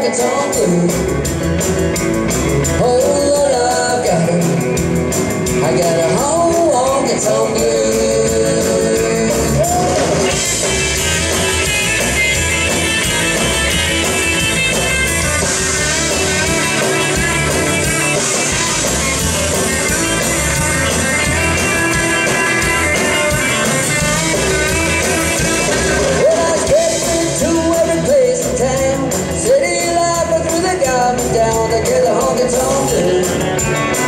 like a tomboy. Oh Lord, I got, I got. down, they get a honky tonk.